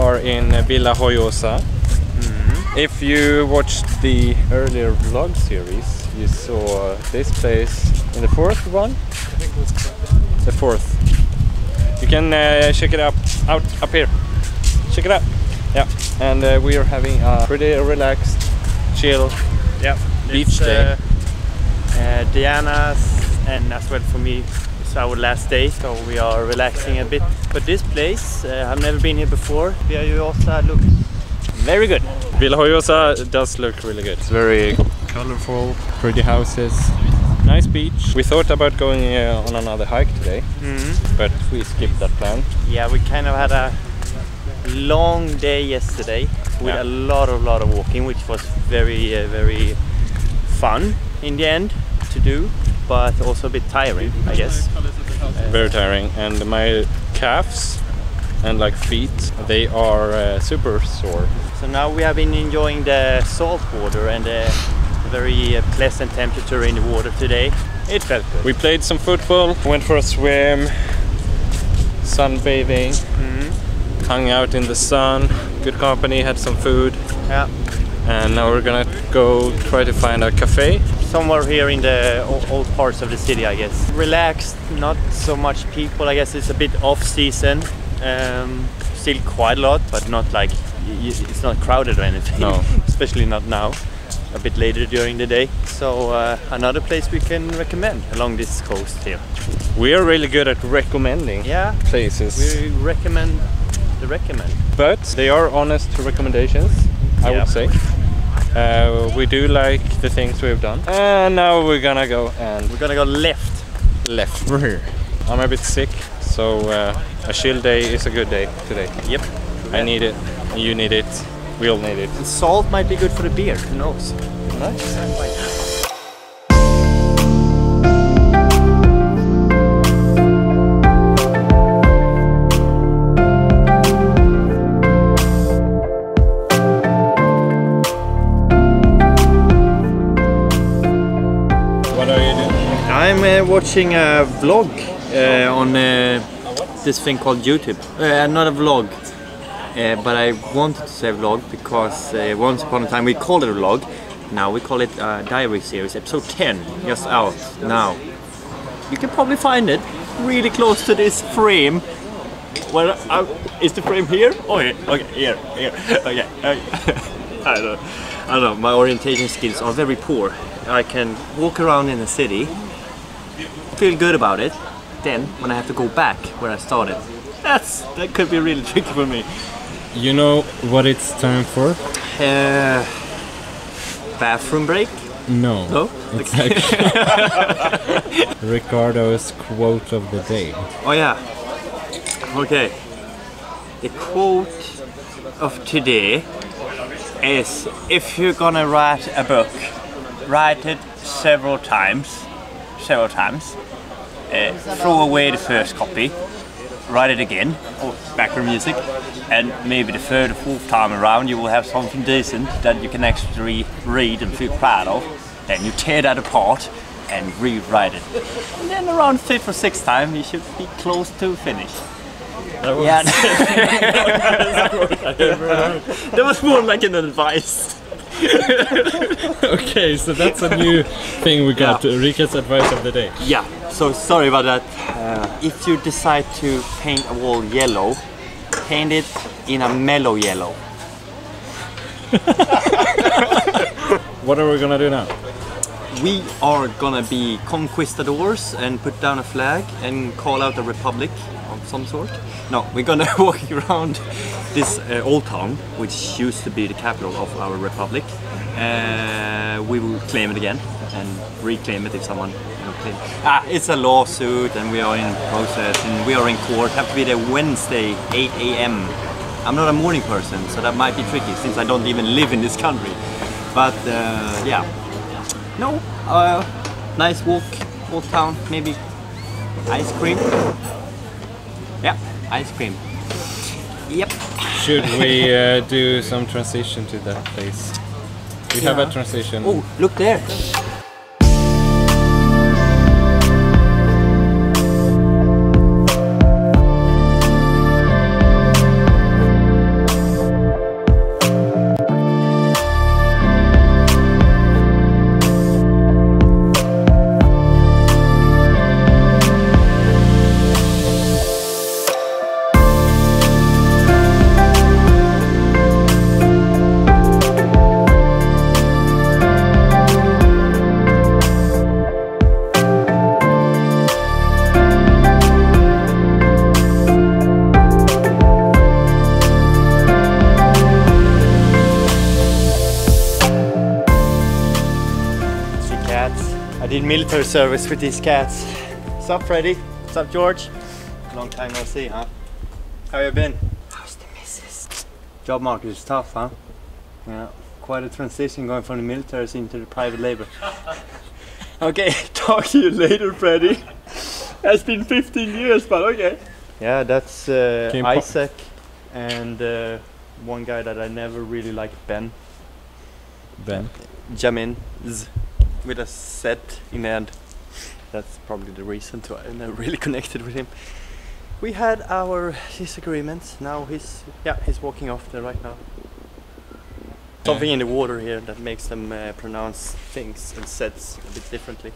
Villajoyosa. Mm-hmm. If you watched the earlier vlog series, you saw this place in the fourth one. The fourth. You can uh, check it up out up here. Check it out. Yeah, and uh, we are having a pretty relaxed, chill Yeah, Beach day. Uh, uh, Diana's and as well for me, it's our last day, so we are relaxing a bit. But this place, uh, I've never been here before. Via Ljusa looks very good. Villajoyosa does look really good. It's very colorful, pretty houses, nice beach. We thought about going uh, on another hike today, Mhm. but we skipped that plan. Yeah, we kind of had a long day yesterday with Yeah. a lot of lot of walking, which was very uh, very fun in the end to do, but also a bit tiring, I guess. Very tiring, and my calves and like feet, they are uh, super sore. So now we have been enjoying the salt water and the very uh, pleasant temperature in the water today. It felt good. We played some football, went for a swim, sunbathing, Mhm. hung out in the sun, good company, had some food, Yeah. and now we're gonna go try to find a cafe. Somewhere here in the old parts of the city, I guess. Relaxed, not so much people. I guess it's a bit off season. Um, still quite a lot, but not like it's not crowded or anything. No. Especially not now. A bit later during the day. So uh, another place we can recommend along this coast here. We are really good at recommending Yeah, places. we recommend the recommend. but they are honest recommendations i Yeah. would say uh, we do like the things we've done and now we're gonna go and We're gonna go left. left we're here i'm a bit sick so uh, a chill day is a good day today Yep. i need it you need it we all need it And salt might be good for the beer. Who knows? nice watching a vlog uh, on uh, this thing called YouTube. Uh, not a vlog, uh, but I wanted to say vlog because uh, once upon a time we called it a vlog. Now we call it a diary series, episode 10, just out now. You can probably find it really close to this frame. Well, is the frame here? Oh, yeah. Okay, here, here. Okay. I don't. I don't know. My orientation skills are very poor. I can walk around in the city, feel good about it. Then, when I have to go back where I started, that's that could be really tricky for me. you know what it's time for Uh, bathroom break? no No. it's actually ricardo's quote of the day Oh yeah. Okay. The quote of today is if you're gonna write a book, write it several times, several times. Uh, throw away the first copy, write it again, or background music, and maybe the third or fourth time around you will have something decent that you can actually read and feel proud of. Then you tear that apart and rewrite it. And then around fifth or sixth time you should be close to finish. Yeah. that was more like an advice. okay so that's a new thing we got Yeah. Rika's advice of the day Yeah, so sorry about that. Uh, if you decide to paint a wall yellow, paint it in a mellow yellow. what are we gonna do now We are gonna be conquistadors and put down a flag and call out a republic of some sort. No, we're gonna walk around this uh, old town, which used to be the capital of our republic. Uh, we will claim it again and reclaim it if someone you know, claim. Ah, it's a lawsuit and we are in process and we are in court. Have to be there Wednesday, 8 a.m. I'm not a morning person, so that might be tricky since I don't even live in this country. But uh, yeah, no, uh, nice walk, old town, maybe ice cream. Yeah, ice cream. Yep. should we uh, do some transition to that place we have a transition Oh, look there. Did military service with these cats. What's up, Freddy? What's up, George? Long time no see, huh? How you been? How's the missus? Job market is tough, huh? Yeah, quite a transition going from the military into the private labor. okay, talk to you later, Freddy. Has been 15 years, but okay. Yeah, that's uh, Can you po- Isaac and uh, one guy that I never really liked, Ben. Ben. Jamin Z with a set in the end. That's probably the reason to I never really connected with him. We had our disagreements. Now he's yeah he's walking off there right now. Something in the water here that makes them uh, pronounce things and sets a bit differently.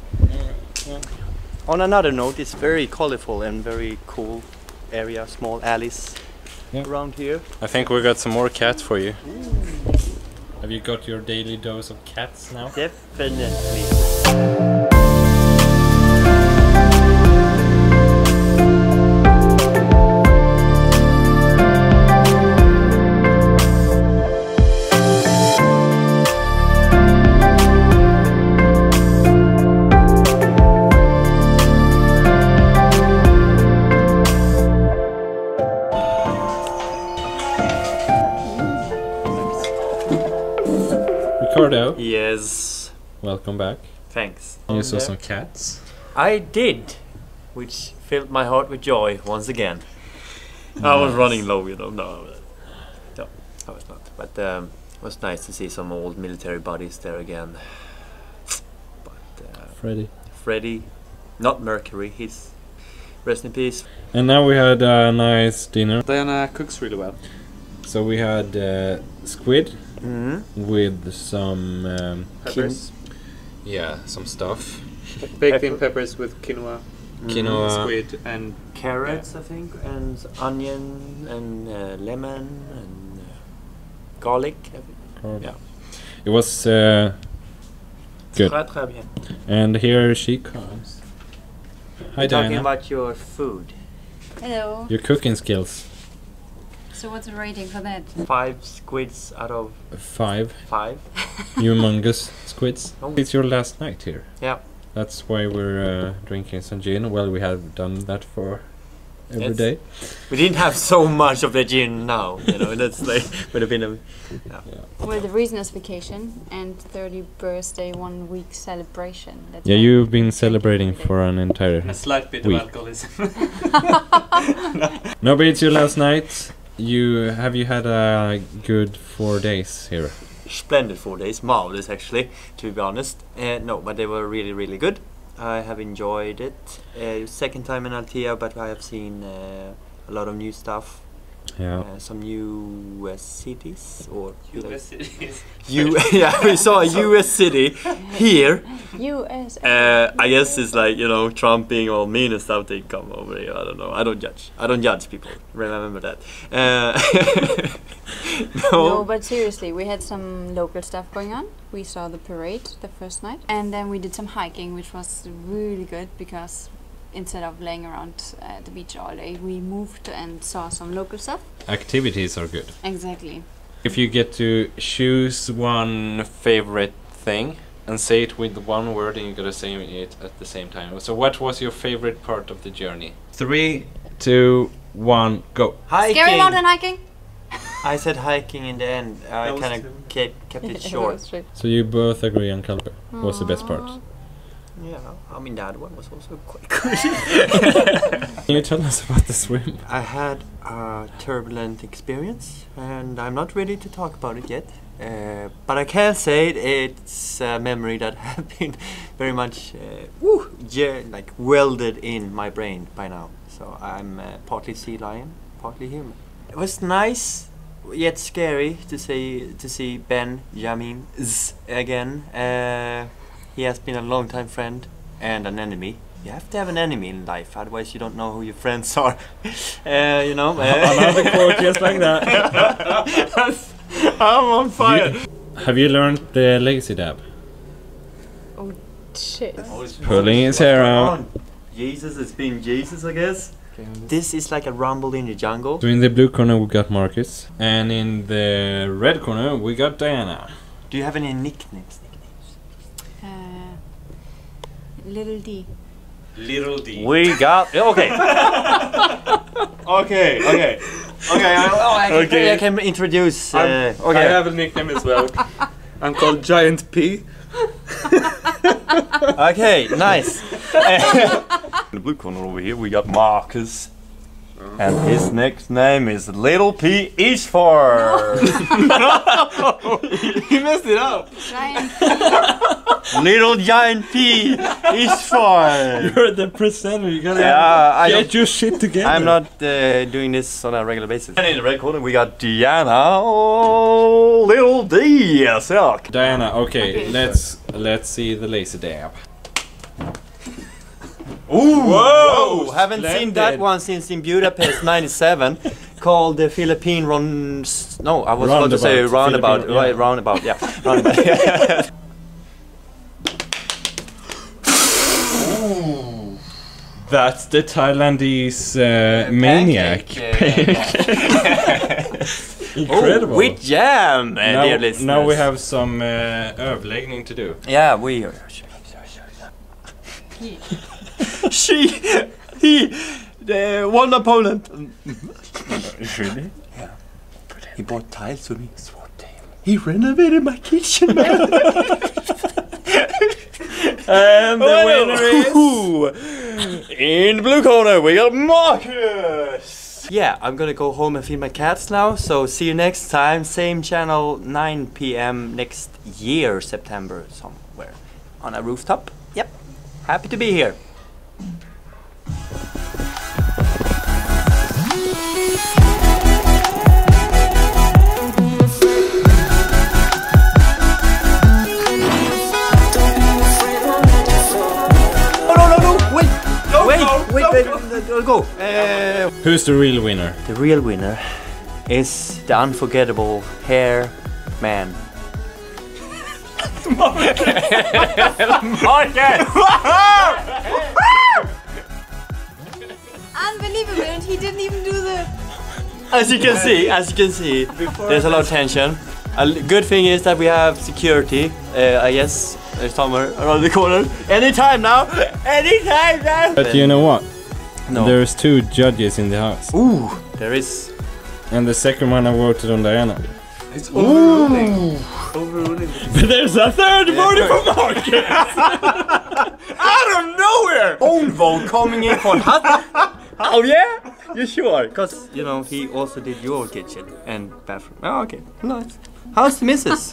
On another note, it's very colorful and very cool area, small alleys Yeah. around here. I think we got some more cats for you. Have you got your daily dose of cats now? Definitely. Welcome back. thanks. You saw some cats. I did, which filled my heart with joy once again. I was running low, you know. No, no, I was not. But um, it was nice to see some old military buddies there again. But uh, Freddy. Freddy, not Mercury, he's rest in peace. And now we had a nice dinner. Diana cooks really well. So we had uh, squid Mm-hmm. with some um, Peppers. Yeah some stuff. Baked in peppers with quinoa, Quinoa. squid, and Carrots, I think, and onion, and uh, lemon, and uh, garlic. I Yeah. It was uh, Good. Très, très bien. and here she comes. Hi Talking Diana. about your food. Hello. Your cooking skills. So what's the rating for that? Five squids out of Five five. humongous squids. Oh. It's your last night here. Yeah. That's why we're uh, drinking some gin. Well, we have done that for every Yes. day. We didn't have so much of the gin now, you know. That's like would have been a Well, the reason is vacation and 30 birthday one week celebration. That's Yeah, you've been celebrating for an entire. a slight bit Oui. of alcoholism. No, but it's your last night. You have you had a good four days here? splendid four days, marvelous actually, to be honest. Uh, no, but they were really, really good. I have enjoyed it. Uh, second time in Altea, but I have seen uh, a lot of new stuff. Yeah. Uh, some new US cities or US cities. U- yeah, we saw a US city here. US. Uh, I guess it's like you know Trump being all mean and stuff. They come over here. I don't know. I don't judge. I don't judge people. Remember that. Uh, no. No, but seriously, we had some local stuff going on. We saw the parade the first night, and then we did some hiking, which was really good because instead of laying around uh, the beach all day, we moved and saw some local stuff. Activities are good. Exactly. If you get to choose one favorite thing and say it with one word, and you gotta say it at the same time. So, what was your favorite part of the journey? Three, two, one, go. hiking. Scary mountain hiking. I said hiking in the end. I kind of kept, kept it short. So you both agree on Calpe was the best part. Aw. yeah, I mean that one was also quite good. Can you tell us about the swim? I had a turbulent experience, and I'm not ready to talk about it yet. Uh, but I can say it, it's a memory that have been very much uh, woo, yeah, like welded in my brain by now. So I'm uh, partly sea lion, partly human. It was nice, yet scary to see to see Ben Jamin Z again. Uh, he has been a long time friend and an enemy. You have to have an enemy in life, otherwise you don't know who your friends are. uh, you know. Another quote just like that. I'm on fire. Have you learned the legacy dab? Oh shit. Pulling his hair out. Jesus, it's been Jesus, I guess. This is like a rumble in the jungle. So in the blue corner we got Marcus, and in the red corner we got Diana. Do you have any nicknames? Uh, Little D. Little D. We got okay. okay, okay, okay. I, oh, I, can, Okay. I can introduce. Uh, I'm- okay. I have a nickname as well. I'm called Giant P. Okay, nice. In the blue corner over here, we got Marcus. And his next name is Little P Eastford. He messed it up. Giant Little Giant P Eastford. You're the presenter. You gotta Yeah, I get don't, your shit together. I'm not uh, doing this on a regular basis. And in the red corner, we got Diana oh, Little D Silk. Diana. Okay, Okay. let's let's see the laser dab. Ooh, whoa! Haven't seen that one since in Budapest '97, called the Philippine Run. No, I was about to say Roundabout. roundabout. Philippine, yeah. Right, roundabout. Yeah, roundabout. That's the Thailandese uh, maniac. Incredible. Oh, with jam, uh, now, dear listeners. now we have some uh, överläggning to do. Yeah, we. she, he, the one opponent. Really? He bought tiles for me. He renovated my kitchen. And the winner is in the blue corner. We got Marcus. Yeah, I'm gonna go home and feed my cats now. So see you next time. Same channel, 9 p.m. next year, September, somewhere on a rooftop. Yep, happy to be here. Who's the real winner? the real winner is the unforgettable hair man. Unbelievable, and he didn't even do the. As you can see, as you can see, there's a lot of tension. A good thing is that we have security. Uh, I guess there's somewhere around the corner. Anytime now, anytime now. But you know what? No. There's two judges in the house. Ooh, there is. And the second one I voted on Diana. It's overruling. Overruling. But there's a third voting for Marcus! Out of nowhere! Own vote coming in for hot. oh yeah? You sure? Because, you know, he also did your kitchen and bathroom. Oh, okay. Nice. How's the missus?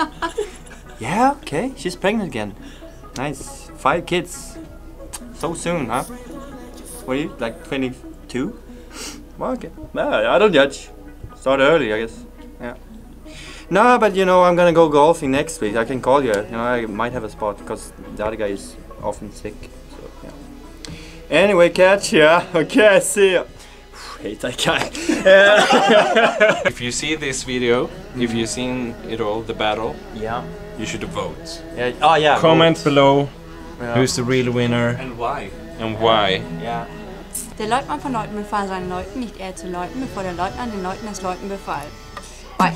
yeah, okay. She's pregnant again. Nice. Five kids. So soon, huh? What are you, like 22? Well, okay. No, I don't judge. Start early, I guess. Yeah. No, but you know, I'm gonna go golfing next week. I can call you. You know, I might have a spot because the other guy is often sick. So yeah. Anyway, catch ya. Okay, see ya. Hate that guy. if you see this video, if you've seen it all, the battle, yeah. you should vote. yeah. Oh yeah. Comment vote. below Yeah. who's the real winner And why? And why. Yeah. Der Leutnant von Leuten befahl seinen Leuten, nicht er zu läuten, bevor der Leutnant den Leutnants Leuten befahl. Bye.